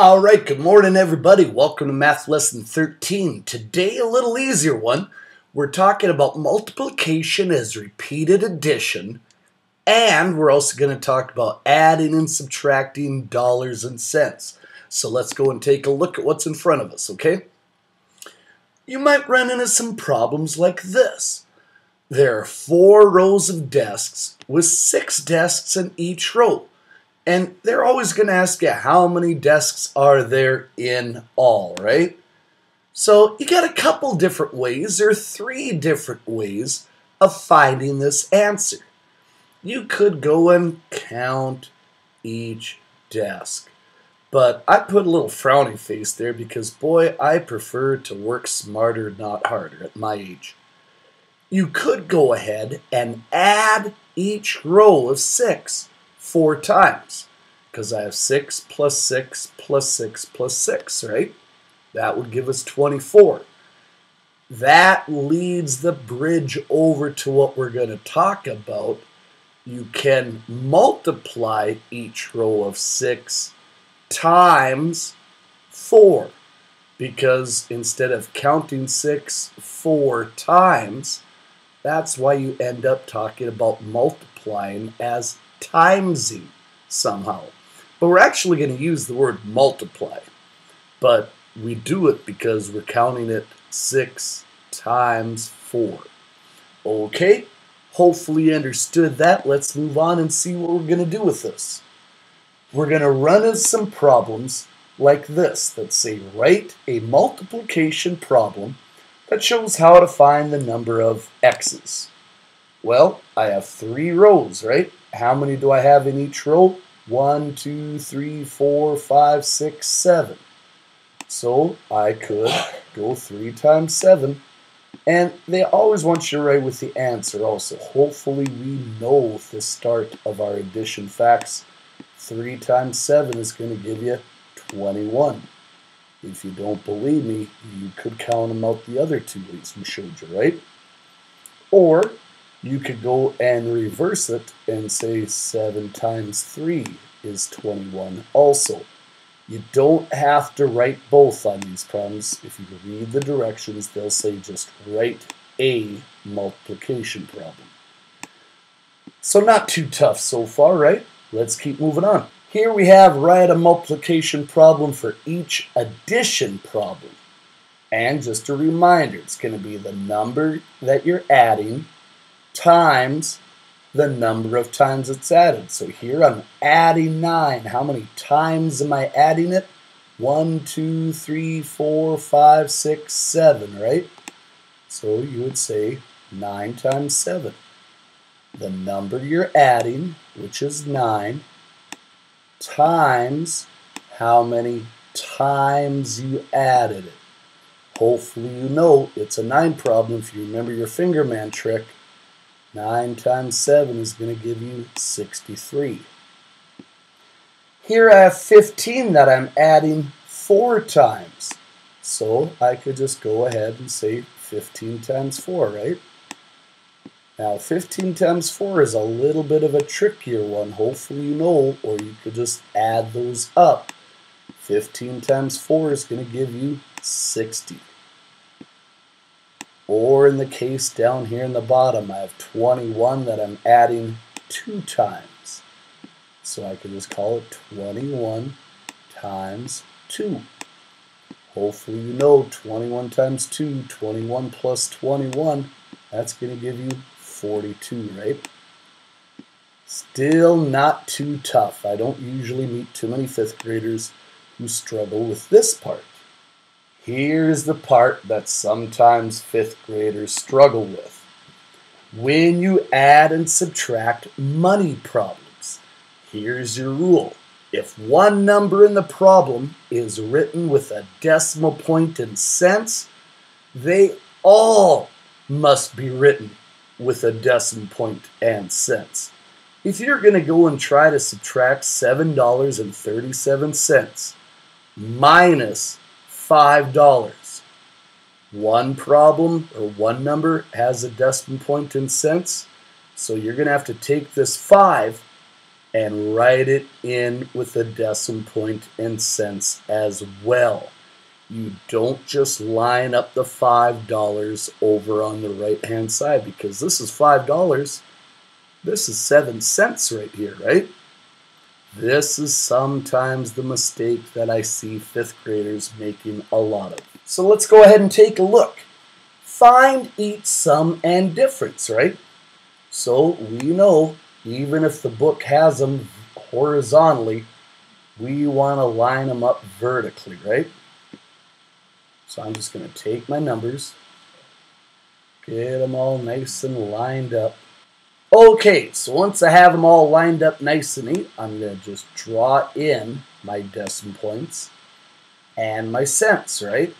All right, good morning, everybody. Welcome to Math Lesson 13. Today, a little easier one. We're talking about multiplication as repeated addition, and we're also going to talk about adding and subtracting dollars and cents. So let's go and take a look at what's in front of us, okay? You might run into some problems like this. There are four rows of desks with six desks in each row. And they're always going to ask you how many desks are there in all, right? So you got a couple different ways, there three different ways of finding this answer. You could go and count each desk. But I put a little frowny face there because, boy, I prefer to work smarter, not harder at my age. You could go ahead and add each row of six four times because I have 6 plus 6 plus 6 plus 6, right? That would give us 24. That leads the bridge over to what we're going to talk about. You can multiply each row of 6 times 4 because instead of counting 6 four times, that's why you end up talking about multiplying as timesing somehow. But we're actually going to use the word multiply. But we do it because we're counting it 6 times 4. Okay, hopefully you understood that. Let's move on and see what we're going to do with this. We're going to run into some problems like this that say write a multiplication problem that shows how to find the number of x's. Well, I have three rows, right? How many do I have in each row? One, two, three, four, five, six, seven. So I could go 3 times 7. And they always want you to write with the answer also. Hopefully we know the start of our addition facts. 3 times 7 is going to give you 21. If you don't believe me, you could count them out the other two ways we showed you, right? Or you could go and reverse it and say 7 times 3 is 21 also. You don't have to write both on these problems. If you read the directions, they'll say just write a multiplication problem. So not too tough so far, right? Let's keep moving on. Here we have write a multiplication problem for each addition problem. And just a reminder, it's going to be the number that you're adding times the number of times it's added. So here I'm adding 9. How many times am I adding it? One, two, three, four, five, six, seven, right? So you would say 9 times 7. The number you're adding, which is 9, times how many times you added it. Hopefully you know it's a 9 problem if you remember your finger man trick. 9 times 7 is going to give you 63. Here I have 15 that I'm adding 4 times. So I could just go ahead and say 15 times 4, right? Now 15 times 4 is a little bit of a trickier one. Hopefully you know, or you could just add those up. 15 times 4 is going to give you 60. Or in the case down here in the bottom, I have 21 that I'm adding two times. So I can just call it 21 times 2. Hopefully you know 21 times 2, 21 plus 21, that's going to give you 42, right? Still not too tough. I don't usually meet too many fifth graders who struggle with this part. Here's the part that sometimes fifth graders struggle with. When you add and subtract money problems, here's your rule. If one number in the problem is written with a decimal point in cents, they all must be written with a decimal point and cents. If you're going to go and try to subtract $7.37 minus $5. One problem or one number has a decimal point in cents, so you're going to have to take this 5 and write it in with a decimal point and cents as well. You don't just line up the $5 over on the right hand side because this is $5. This is 7 cents right here, right? This is sometimes the mistake that I see fifth graders making a lot of. So let's go ahead and take a look. Find each sum and difference, right? So we know even if the book has them horizontally, we want to line them up vertically, right? So I'm just going to take my numbers, get them all nice and lined up. Okay, so once I have them all lined up nice and neat, I'm going to just draw in my decimal points and my cents, right?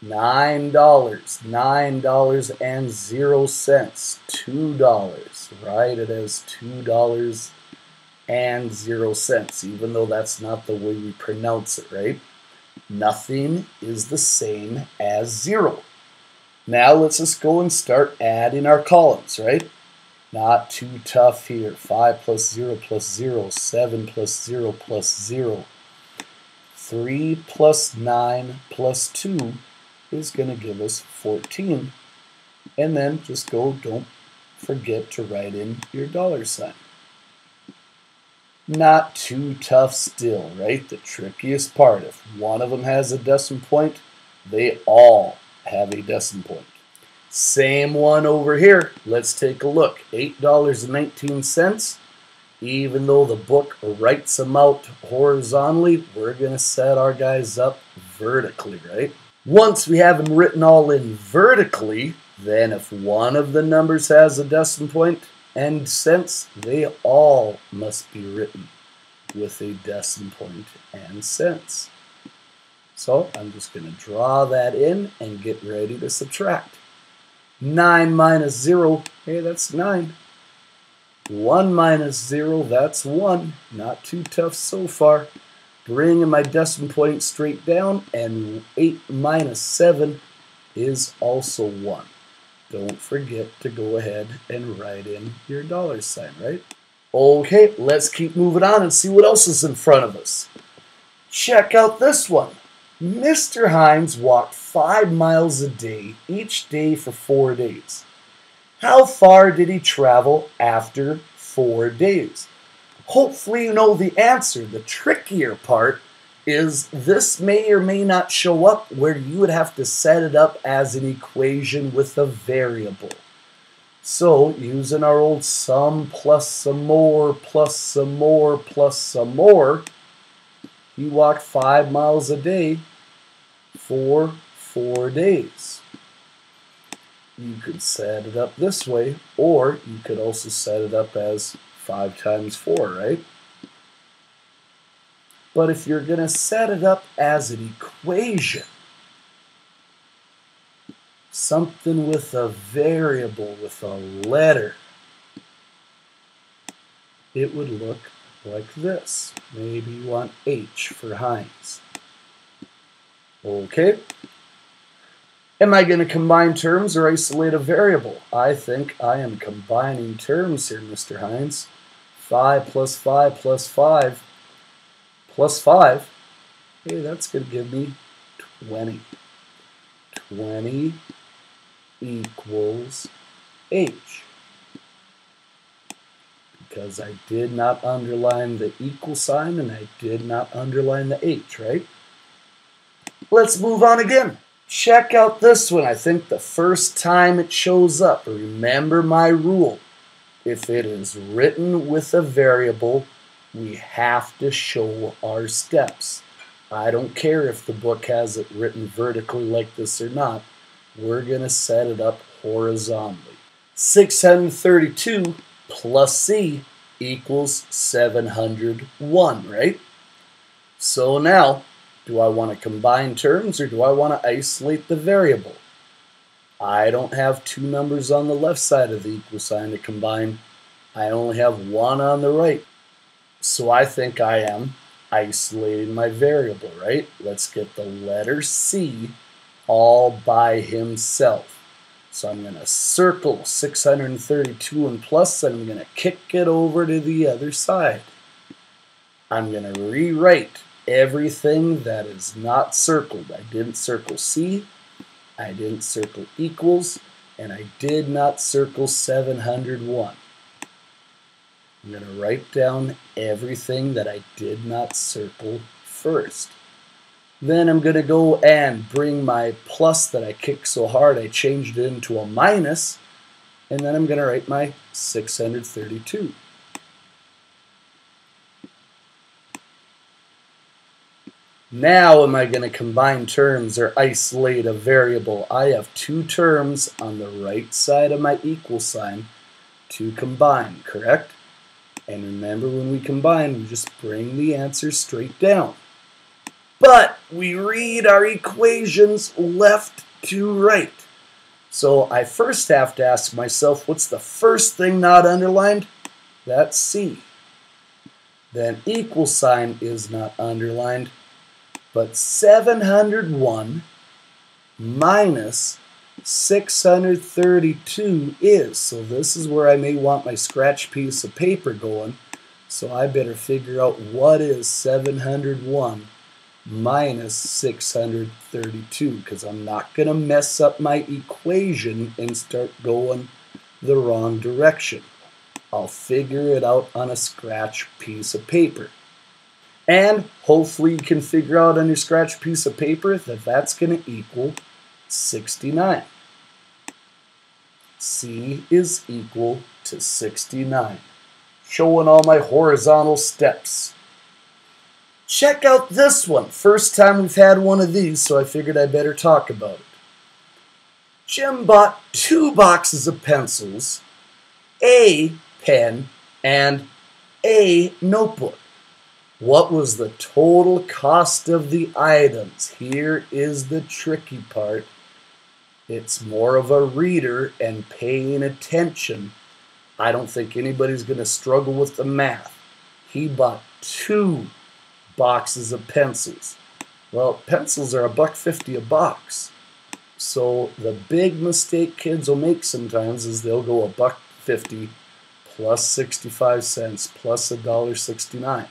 Nine dollars, nine dollars and zero cents, two dollars, right? It is two dollars and zero cents, even though that's not the way we pronounce it, right? Nothing is the same as zero. Now let's just go and start adding our columns, right? Not too tough here. 5 plus 0 plus 0, 7 plus 0 plus 0. 3 plus 9 plus 2 is going to give us 14. And then just go, don't forget to write in your dollar sign. Not too tough still, right? The trickiest part, if one of them has a decimal point, they all have a decimal point. Same one over here. Let's take a look. $8.19. Even though the book writes them out horizontally, we're going to set our guys up vertically, right? Once we have them written all in vertically, then if one of the numbers has a decimal point and cents, they all must be written with a decimal point and cents. So I'm just going to draw that in and get ready to subtract. 9 minus 0, hey, that's 9. 1 minus 0, that's 1. Not too tough so far bringing my decimal point straight down, and 8 minus 7 is also 1. Don't forget to go ahead and write in your dollar sign, right? Okay, let's keep moving on and see what else is in front of us. Check out this one. Mr. Hines walked five miles a day each day for four days. How far did he travel after four days? Hopefully, you know the answer. The trickier part is this may or may not show up where you would have to set it up as an equation with a variable. So, using our old sum plus some more plus some more plus some more, he walked five miles a day for four days. You could set it up this way, or you could also set it up as 5 times 4, right? But if you're going to set it up as an equation, something with a variable, with a letter, it would look like this. Maybe you want H for Hines. Okay. Am I going to combine terms or isolate a variable? I think I am combining terms here, Mr. Hines. 5 plus 5 plus 5 plus 5. Hey, that's going to give me 20. 20 equals h. Because I did not underline the equal sign and I did not underline the h, right? Let's move on again. Check out this one. I think the first time it shows up. Remember my rule. If it is written with a variable, we have to show our steps. I don't care if the book has it written vertically like this or not. We're going to set it up horizontally. 632 plus C equals 701, right? So now, do I want to combine terms or do I want to isolate the variable? I don't have two numbers on the left side of the equal sign to combine. I only have one on the right. So I think I am isolating my variable, right? Let's get the letter C all by himself. So I'm going to circle 632 and plus, and I'm going to kick it over to the other side. I'm going to rewrite everything that is not circled. I didn't circle C, I didn't circle equals, and I did not circle 701. I'm going to write down everything that I did not circle first. Then I'm going to go and bring my plus that I kicked so hard I changed it into a minus, and then I'm going to write my 632. Now am I going to combine terms or isolate a variable? I have two terms on the right side of my equal sign to combine, correct? And remember when we combine, we just bring the answer straight down. But we read our equations left to right. So I first have to ask myself, what's the first thing not underlined? That's C. Then equal sign is not underlined, but 701 minus 632 is. So this is where I may want my scratch piece of paper going. So I better figure out what is 701 minus 632 because I'm not going to mess up my equation and start going the wrong direction. I'll figure it out on a scratch piece of paper. And hopefully you can figure out on your scratch piece of paper that that's going to equal 69. C is equal to 69. Showing all my horizontal steps. Check out this one. First time we've had one of these, so I figured I better talk about it. Jim bought two boxes of pencils, a pen, and a notebook. What was the total cost of the items? Here is the tricky part. It's more of a reader and paying attention. I don't think anybody's going to struggle with the math. He bought two boxes of pencils. Well, pencils are a buck fifty a box. So the big mistake kids will make sometimes is they'll go a buck fifty plus 65 cents plus a dollar 69.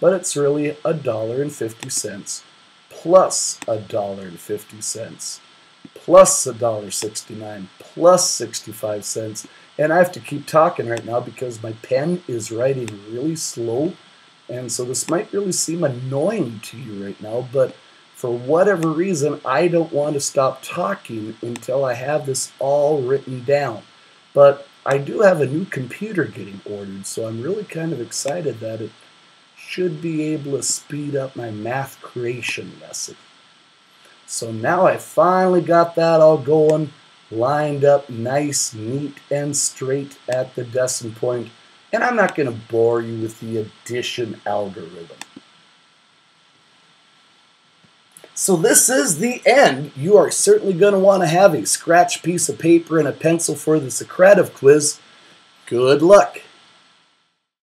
But it's really a dollar and 50 cents plus a dollar and 50 cents plus a dollar 69 plus 65 cents. And I have to keep talking right now because my pen is writing really slow and so this might really seem annoying to you right now, but for whatever reason, I don't want to stop talking until I have this all written down. But I do have a new computer getting ordered, so I'm really kind of excited that it should be able to speed up my math creation lesson. So now I finally got that all going, lined up nice, neat, and straight at the decimal point. And I'm not going to bore you with the addition algorithm. So this is the end. You are certainly going to want to have a scratch piece of paper and a pencil for the Socrative quiz. Good luck.